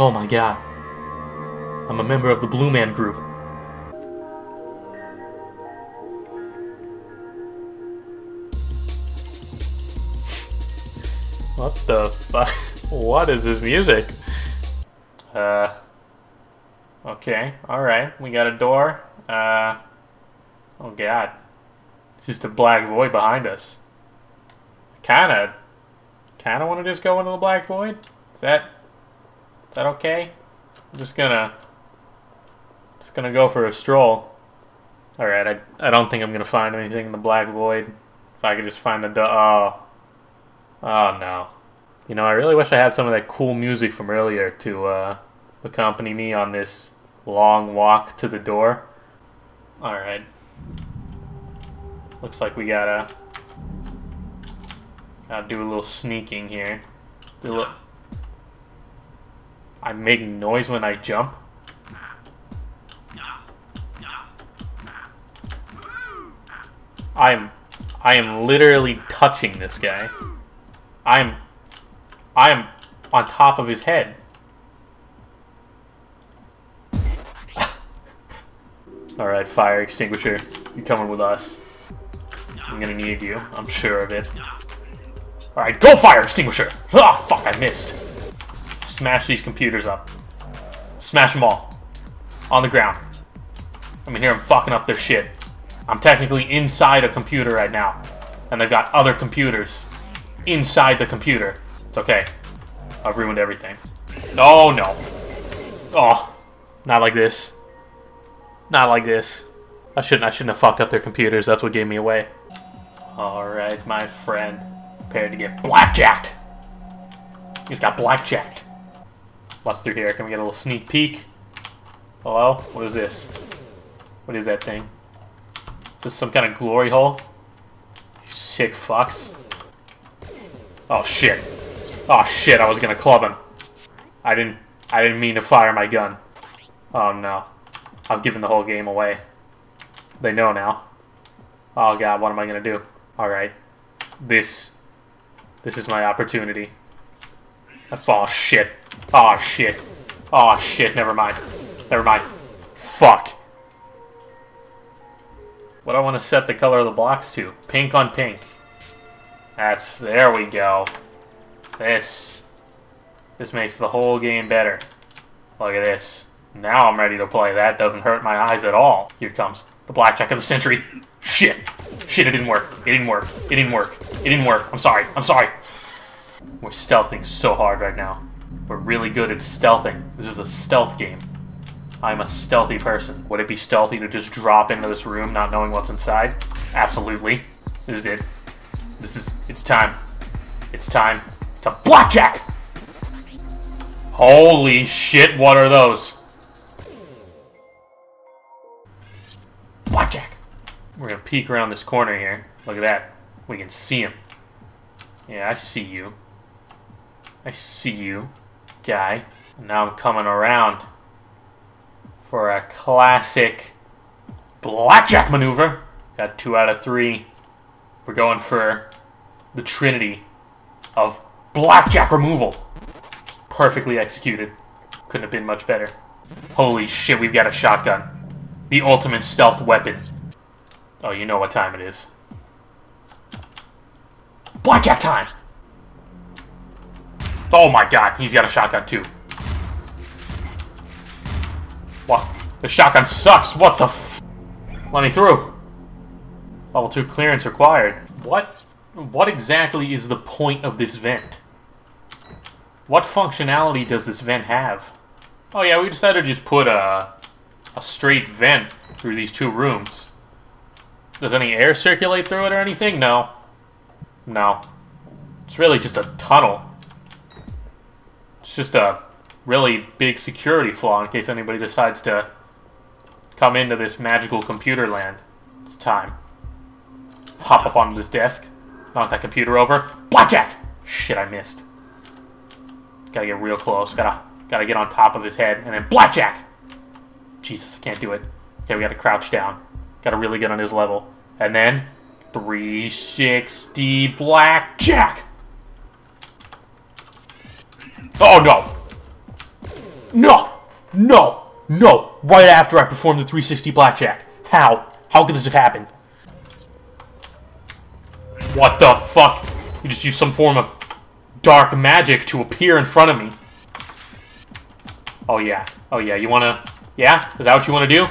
Oh my god. I'm a member of the Blue Man Group. What the fuck? What is this music? Uh. Okay, alright. We got a door. Uh. Oh god. It's just a black void behind us. Kinda. Kinda wanna just go into the black void? Is that. Is that okay? I'm just gonna. Just gonna go for a stroll. Alright, I, I don't think I'm gonna find anything in the black void. If I could just find the. Oh. Oh no. You know, I really wish I had some of that cool music from earlier to uh, accompany me on this long walk to the door. Alright. Looks like we gotta... Gotta do a little sneaking here. Do a little... I'm making noise when I jump? I am... I am literally touching this guy. I am I am on top of his head. Alright, fire extinguisher. You're coming with us. I'm gonna need you. I'm sure of it. Alright, go fire extinguisher! Ah, oh, fuck, I missed. Smash these computers up. Smash them all. On the ground. I mean, here I'm fucking up their shit. I'm technically inside a computer right now. And they've got other computers inside the computer. It's okay. I've ruined everything. Oh, no. Oh, not like this. Not like this. I shouldn't, I shouldn't have fucked up their computers. That's what gave me away. Alright, my friend. Prepared to get blackjacked. He's got blackjacked. What's through here? Can we get a little sneak peek? Hello? What is this? What is that thing? Is this some kind of glory hole? You sick fucks. Oh shit. Oh shit, I was gonna club him. I didn't I didn't mean to fire my gun. Oh no. I've given the whole game away. They know now. Oh god, what am I gonna do? Alright. This this is my opportunity. Oh shit. Oh shit. Oh shit, never mind. Never mind. Fuck. What do I want to set the color of the blocks to? Pink on pink. That's, there we go. This, this makes the whole game better. Look at this. Now I'm ready to play. That doesn't hurt my eyes at all. Here comes the blackjack of the century. Shit. Shit, it didn't work. It didn't work. It didn't work. It didn't work. I'm sorry. I'm sorry. We're stealthing so hard right now. We're really good at stealthing. This is a stealth game. I'm a stealthy person. Would it be stealthy to just drop into this room not knowing what's inside? Absolutely. This is it. This is, it's time. It's time to blackjack! Holy shit, what are those? Blackjack! We're gonna peek around this corner here. Look at that. We can see him. Yeah, I see you. I see you, guy. And now I'm coming around for a classic blackjack maneuver. Got two out of three. We're going for the trinity of blackjack removal. Perfectly executed. Couldn't have been much better. Holy shit, we've got a shotgun. The ultimate stealth weapon. Oh, you know what time it is. Blackjack time! Oh my god, he's got a shotgun too. What? The shotgun sucks! What the f- Let me through! Level 2 clearance required. What? What exactly is the point of this vent? What functionality does this vent have? Oh yeah, we decided to just put a, a straight vent through these two rooms. Does any air circulate through it or anything? No. No. It's really just a tunnel. It's just a really big security flaw in case anybody decides to come into this magical computer land. It's time hop up on this desk, knock that computer over. Blackjack! Shit, I missed. Gotta get real close. Gotta gotta get on top of his head, and then blackjack! Jesus, I can't do it. Okay, we gotta crouch down. Gotta really get on his level. And then 360 blackjack! Oh no! No! No! No! Right after I performed the 360 blackjack. How? How could this have happened? What the fuck? You just used some form of dark magic to appear in front of me. Oh yeah. Oh yeah, you wanna... Yeah? Is that what you wanna do?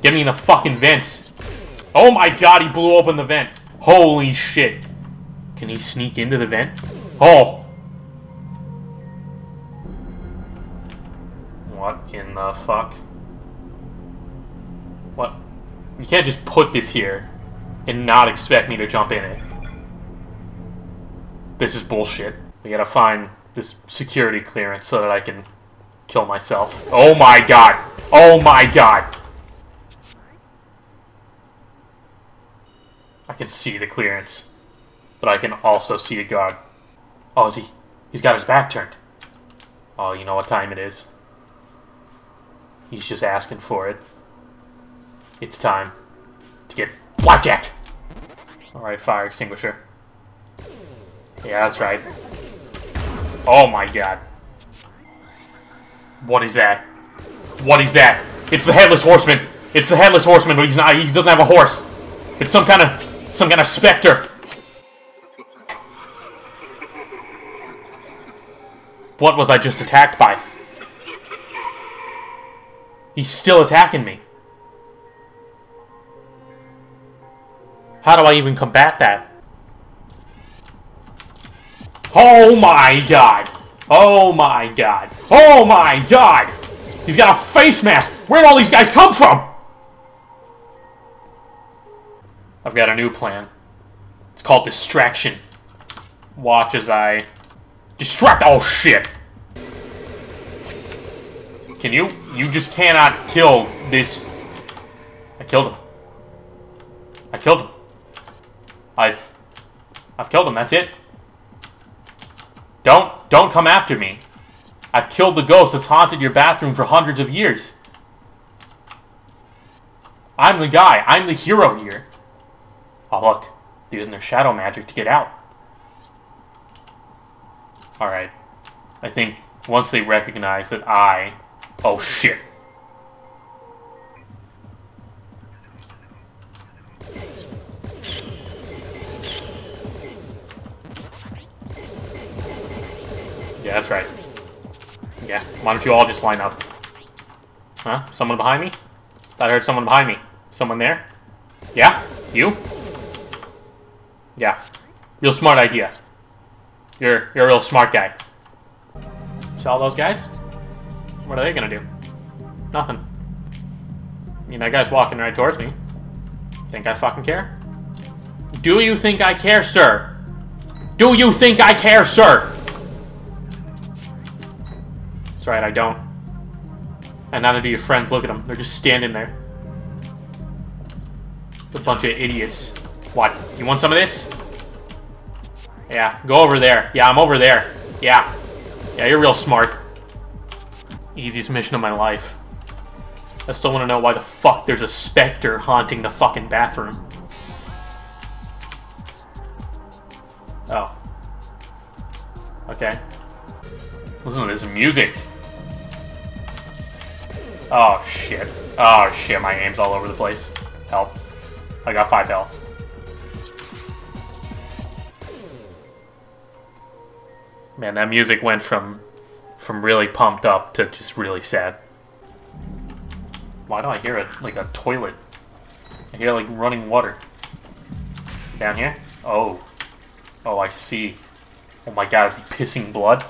Get me in the fucking vents. Oh my god, he blew open the vent. Holy shit. Can he sneak into the vent? Oh! What in the fuck? What? You can't just put this here and not expect me to jump in it. This is bullshit. We gotta find this security clearance so that I can kill myself. Oh my god! Oh my god! I can see the clearance. But I can also see a guard. Oh, is he? He's got his back turned. Oh, you know what time it is. He's just asking for it. It's time to get blackjacked! Alright, fire extinguisher. Yeah, that's right. Oh my god. What is that? What is that? It's the Headless Horseman! It's the Headless Horseman, but he's not- he doesn't have a horse! It's some kind of- some kind of specter! What was I just attacked by? He's still attacking me. How do I even combat that? Oh my god! Oh my god! Oh my god! He's got a face mask! Where'd all these guys come from? I've got a new plan. It's called distraction. Watch as I... Distract- oh shit! Can you? You just cannot kill this... I killed him. I killed him. I've... I've killed him, that's it. Don't, don't come after me. I've killed the ghost that's haunted your bathroom for hundreds of years. I'm the guy. I'm the hero here. Oh, look. They're using their shadow magic to get out. Alright. I think once they recognize that I Oh shit. Yeah, that's right. Yeah, why don't you all just line up? Huh? Someone behind me? I heard someone behind me. Someone there? Yeah? You? Yeah. Real smart idea. You're, you're a real smart guy. Saw those guys? What are they gonna do? Nothing. I mean, that guy's walking right towards me. Think I fucking care? Do you think I care, sir? Do you think I care, sir? That's right, I don't. And neither do your friends. Look at them. They're just standing there. A bunch of idiots. What? You want some of this? Yeah, go over there. Yeah, I'm over there. Yeah. Yeah, you're real smart. Easiest mission of my life. I still want to know why the fuck there's a specter haunting the fucking bathroom. Oh. Okay. Listen to this music. Oh, shit. Oh, shit, my aim's all over the place. Help. I got 5 health. Man, that music went from from really pumped up to just really sad. Why do I hear it like a toilet? I hear like running water. Down here? Oh. Oh, I see. Oh my god, is he pissing blood?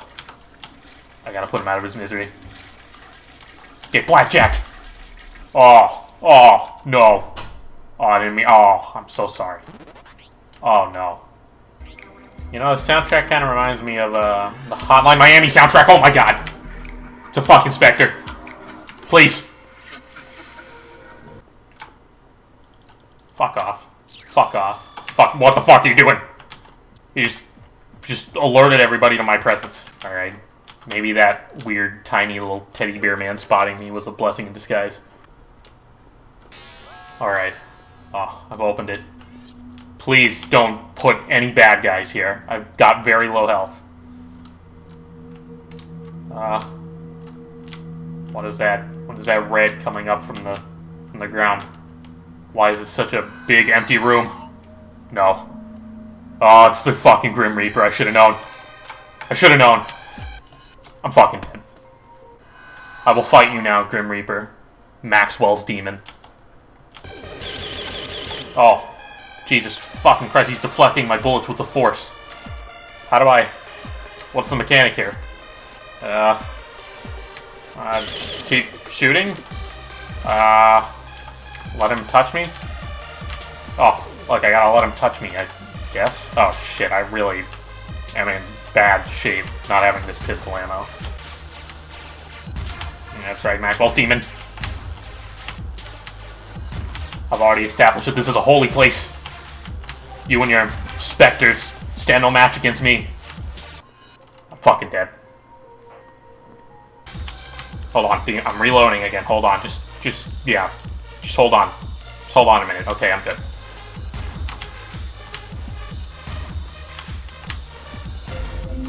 I gotta put him out of his misery. Get blackjacked! Oh, oh, no. Oh, I didn't mean, oh, I'm so sorry. Oh, no. You know, the soundtrack kind of reminds me of uh, the Hotline Miami soundtrack. Oh my god! It's a fucking Spectre. Please. Fuck off. Fuck off. Fuck. What the fuck are you doing? You just, just alerted everybody to my presence. Alright. Maybe that weird, tiny little teddy bear man spotting me was a blessing in disguise. Alright. Oh, I've opened it. Please don't put any bad guys here. I've got very low health. Uh, What is that? What is that red coming up from the from the ground? Why is it such a big empty room? No. Oh, it's the fucking Grim Reaper. I should have known. I should have known. I'm fucking dead. I will fight you now, Grim Reaper. Maxwell's demon. Oh. Jesus fucking Christ, he's deflecting my bullets with the Force. How do I... What's the mechanic here? Uh... Uh, keep shooting? Uh... Let him touch me? Oh, look, I gotta let him touch me, I guess. Oh shit, I really am in bad shape not having this pistol ammo. That's right, Maxwell's Demon. I've already established that this is a holy place. You and your specters stand no match against me. I'm fucking dead. Hold on, I'm reloading again. Hold on, just, just, yeah. Just hold on. Just hold on a minute. Okay, I'm good.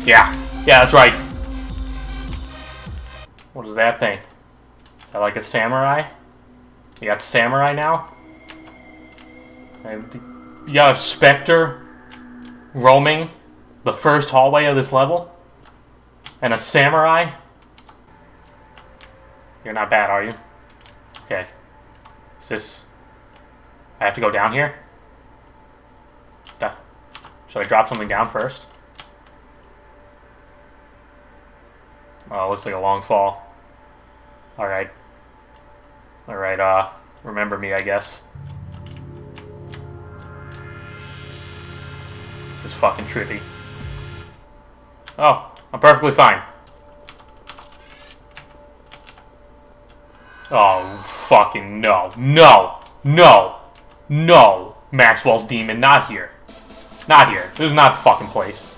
Yeah. Yeah, that's right. What is that thing? Is that like a samurai? You got samurai now? You got a specter roaming the first hallway of this level? And a samurai? You're not bad, are you? Okay. Is this... I have to go down here? Duh. Should I drop something down first? Oh, looks like a long fall. Alright. Alright, uh, remember me, I guess. Fucking trippy. Oh, I'm perfectly fine. Oh, fucking no. No! No! No! Maxwell's demon, not here. Not here. This is not the fucking place.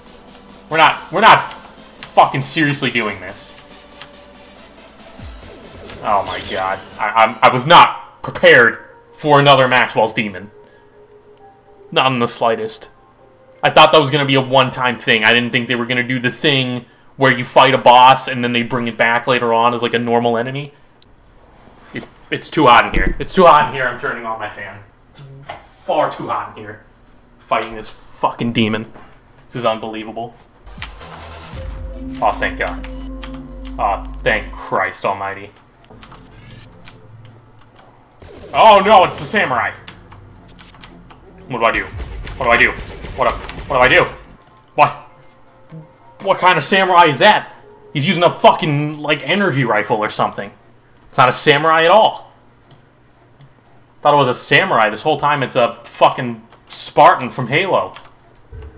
We're not, we're not fucking seriously doing this. Oh my god. I, I, I was not prepared for another Maxwell's demon. Not in the slightest. I thought that was going to be a one-time thing. I didn't think they were going to do the thing where you fight a boss and then they bring it back later on as like a normal enemy. It's too hot in here. It's too hot in here. I'm turning on my fan. It's far too hot in here. Fighting this fucking demon. This is unbelievable. Oh, thank God. Oh, thank Christ almighty. Oh no, it's the samurai. What do I do? What do I do? What, what do I do? What? What kind of samurai is that? He's using a fucking, like, energy rifle or something. It's not a samurai at all. Thought it was a samurai this whole time. It's a fucking Spartan from Halo.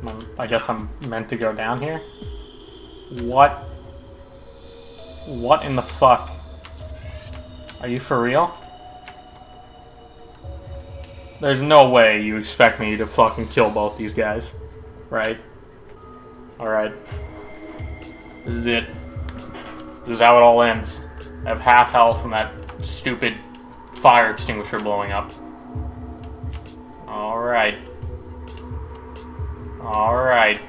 Hmm, I guess I'm meant to go down here. What? What in the fuck? Are you for real? There's no way you expect me to fucking kill both these guys. Right? Alright. This is it. This is how it all ends. I have half health from that stupid fire extinguisher blowing up. Alright. Alright.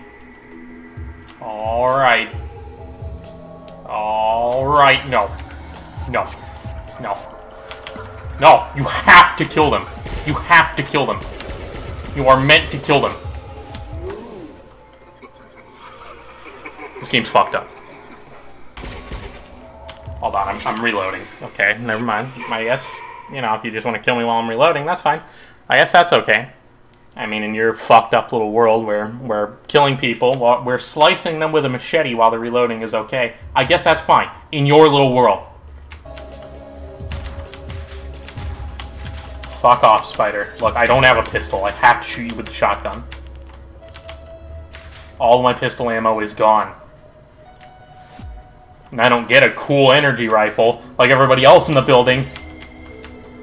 Alright. Alright, no. No. No. No, you have to kill them. You have to kill them. You are meant to kill them. This game's fucked up. Hold on, I'm, I'm reloading. Okay, never mind. I guess, you know, if you just want to kill me while I'm reloading, that's fine. I guess that's okay. I mean, in your fucked up little world where we're killing people, we're slicing them with a machete while they're reloading is okay. I guess that's fine. In your little world. Fuck off, Spider. Look, I don't have a pistol. I have to shoot you with the shotgun. All my pistol ammo is gone. And I don't get a cool energy rifle like everybody else in the building.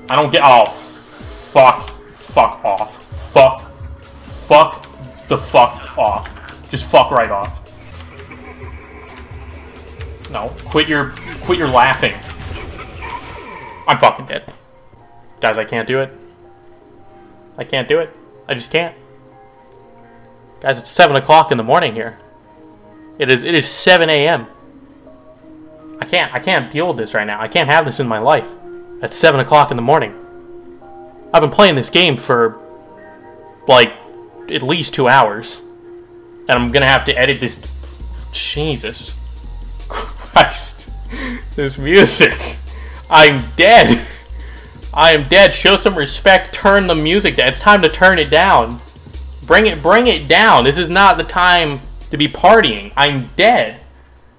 I don't get- oh, fuck. Fuck off. Fuck. Fuck the fuck off. Just fuck right off. No, quit your- quit your laughing. I'm fucking dead. Guys, I can't do it. I can't do it. I just can't. Guys, it's 7 o'clock in the morning here. It is, it is 7 a.m. I can't. I can't deal with this right now. I can't have this in my life. At seven o'clock in the morning. I've been playing this game for like at least two hours, and I'm gonna have to edit this. Jesus Christ! This music. I'm dead. I am dead. Show some respect. Turn the music down. It's time to turn it down. Bring it. Bring it down. This is not the time to be partying. I'm dead.